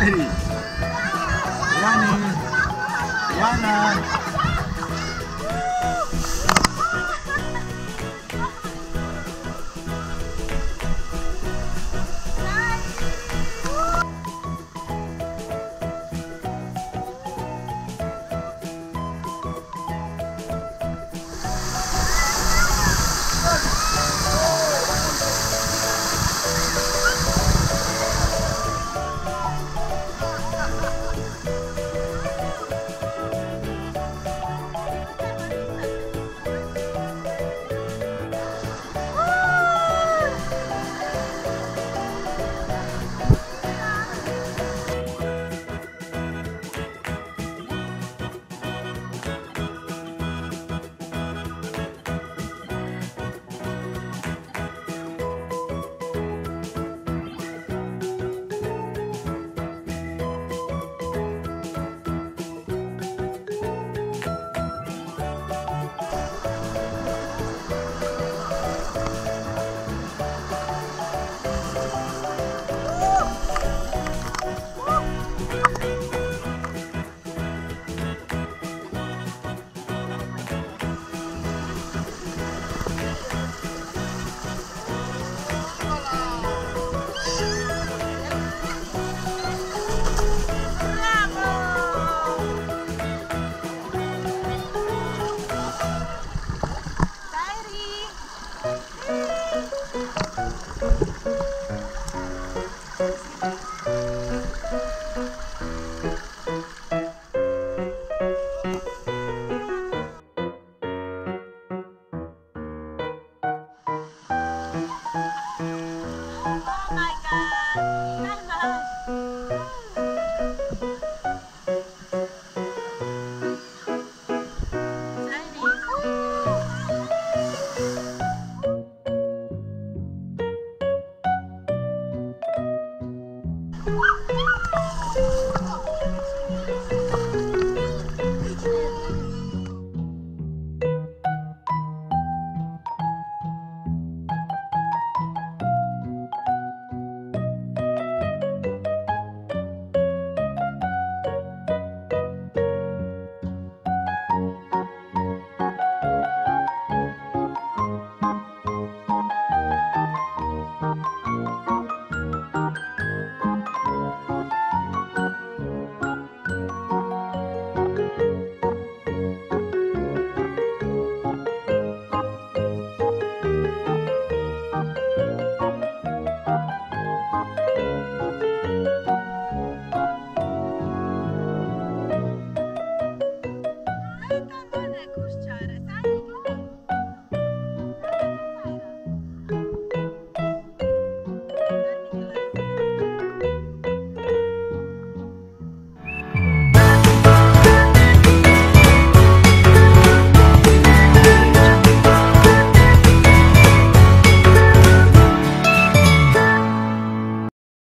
Ready? Yana. Oh my god.